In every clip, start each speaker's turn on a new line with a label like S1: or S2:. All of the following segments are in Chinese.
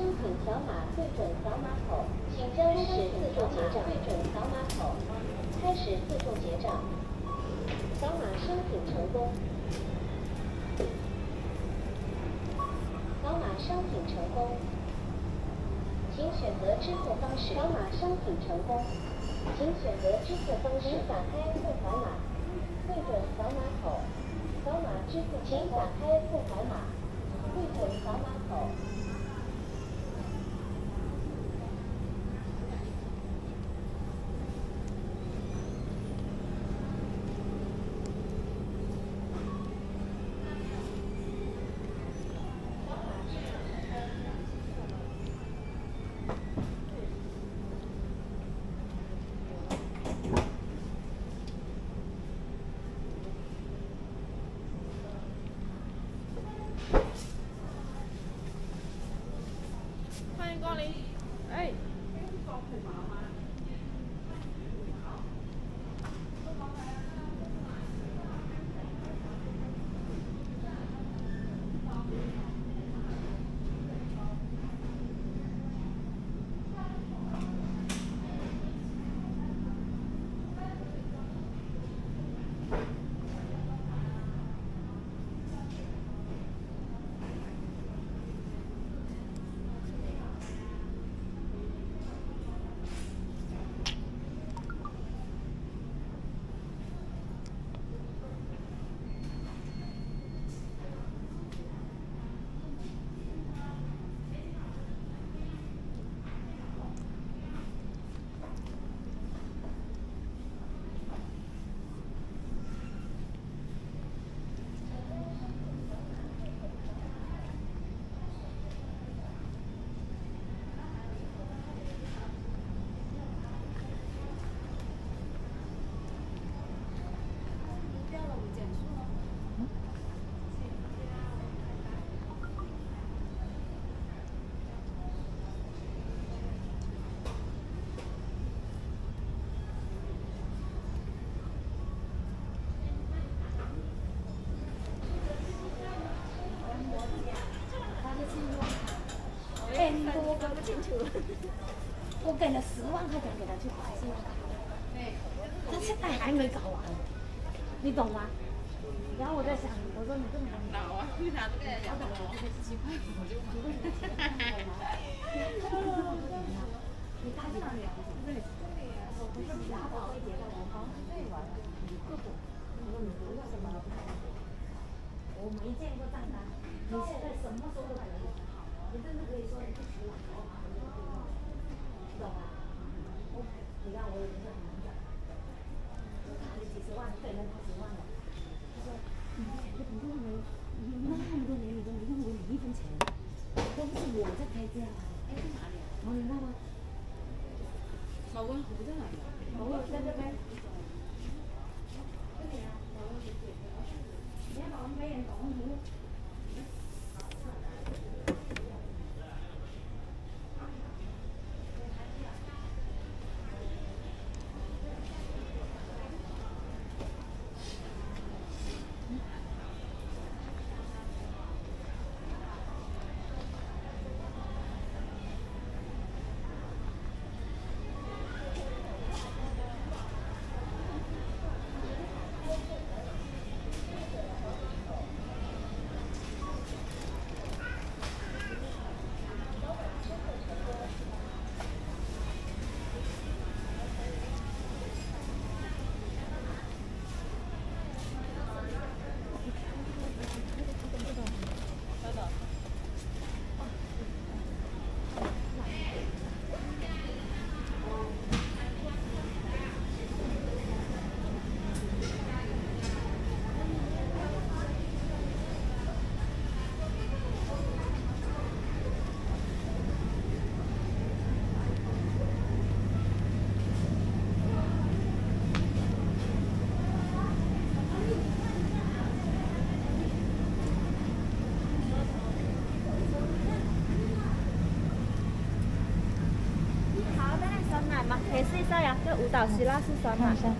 S1: 商品扫码对准扫码口，请将开始自助结账对准扫码口，开始自助结账，扫码商品成功，扫码商品成功，请选择支付方式，扫码商品成功，请选择支付方式，打开付款码，对准扫码口，扫码支付，请打开付款码，对准扫码口。
S2: 哎，
S3: 你跟我搞不清楚。我给了十万块钱给他去考信用卡，他现在还没搞完，你懂吗？然后我在想，我说你这么
S2: 老啊，为啥这个要的我这几块五就
S3: 你大上了，对，我不是家宝会结的，我刚对完了，你不懂，我说你不要什么，我没见过账单，你现在什么时候都可以，你甚至可以说你不取了，我马上就可以弄，知道吧？我你看我有一个很难讲，就差了几十万，给了他十万了，他说你钱都不用了，你那么多年你都没用过你一分钱，都是我在开价，
S2: 哎，在哪里啊？
S3: 我明白吗？
S2: 老温湖在哪里啊？
S3: 我在这边。这里啊，你看我们没人懂图。
S4: 好的，酸奶吗？可以试一下呀，这舞蹈希腊式酸奶。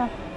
S5: Пока.